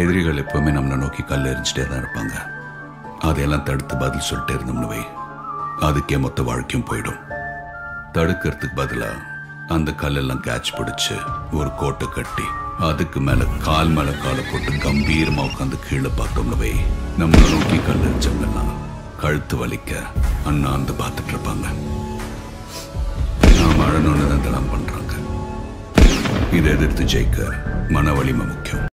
எதிரிகள் எப்பவுமே நம்மளை நோக்கி கல் எரிஞ்சிட்டே தான் இருப்பாங்க. அதையெல்லாம் தடுத்து பதில் சொல்லிட்டே இருந்தோம்னு வை. அதுக்கே மொத்த வாழ்க்கையும் போயிடும். தடுக்கிறதுக்கு பதிலா அந்த கல்லெல்லாம் கேட்ச் பிடிச்சி ஒரு கோட்டை கட்டி அதுக்கு மேல கால் மேல காலை போட்டு கம்பீரமா உட்காந்து கீழே பார்த்தோம்னு வை. நம்மளை நோக்கி கல் எரிஞ்சவங்கெல்லாம் கழுத்து வலிக்க அண்ணாந்து பார்த்துட்டு இருப்பாங்க. நாம் அழணும்னு தான் இதெல்லாம் பண்றாங்க. இதை எதிர்த்து ஜெயிக்க மன வலிமை முக்கியம்.